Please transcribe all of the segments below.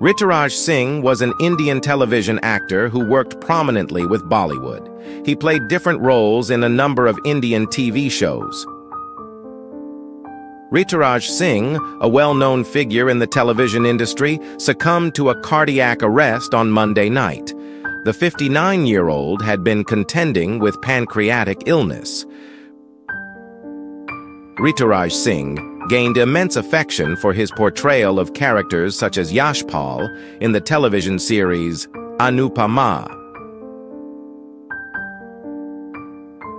Rituraj Singh was an Indian television actor who worked prominently with Bollywood. He played different roles in a number of Indian TV shows. Rituraj Singh, a well-known figure in the television industry, succumbed to a cardiac arrest on Monday night. The 59-year-old had been contending with pancreatic illness. Rituraj Singh gained immense affection for his portrayal of characters such as Yashpal in the television series Anupama.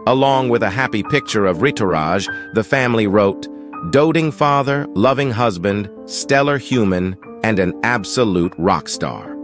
Along with a happy picture of Rituraj, the family wrote, doting father, loving husband, stellar human, and an absolute rock star.